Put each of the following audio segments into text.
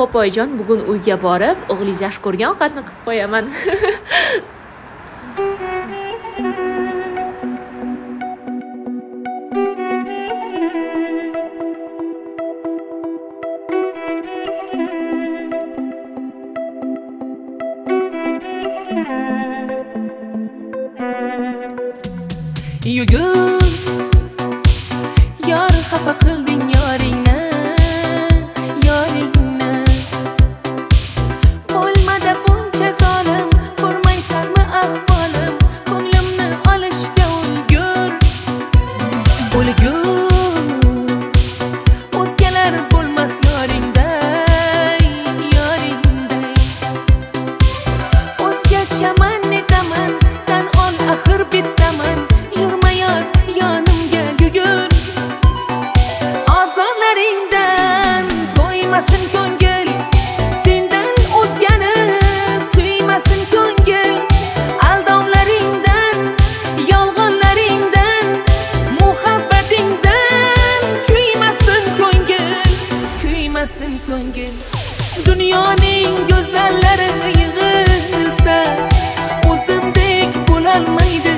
ho'p oyijon bugun uyga borib o'g'lingiz yaxshi ko'rgan ovqatni qilib qo'yaman. You good mumkin dunyoning go'zallari yig'ilsa o'zimdek bo'lolmaydi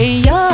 Hey.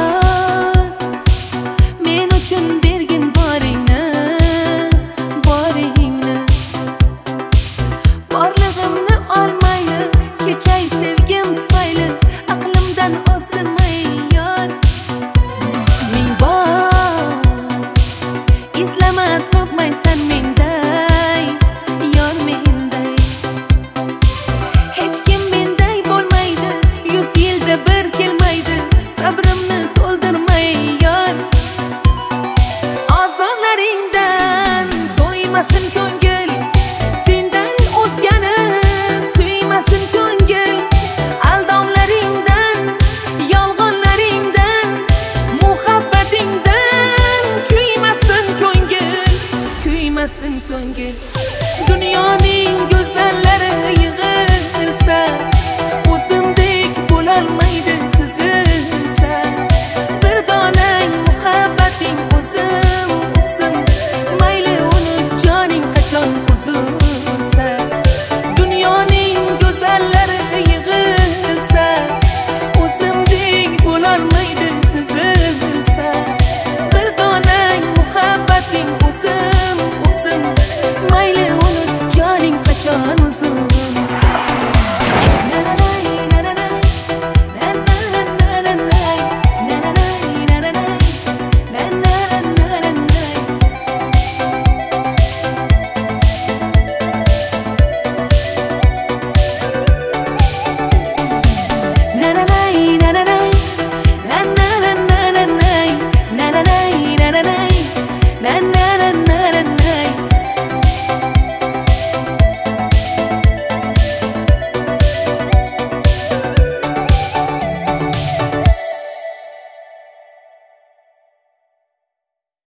canınızı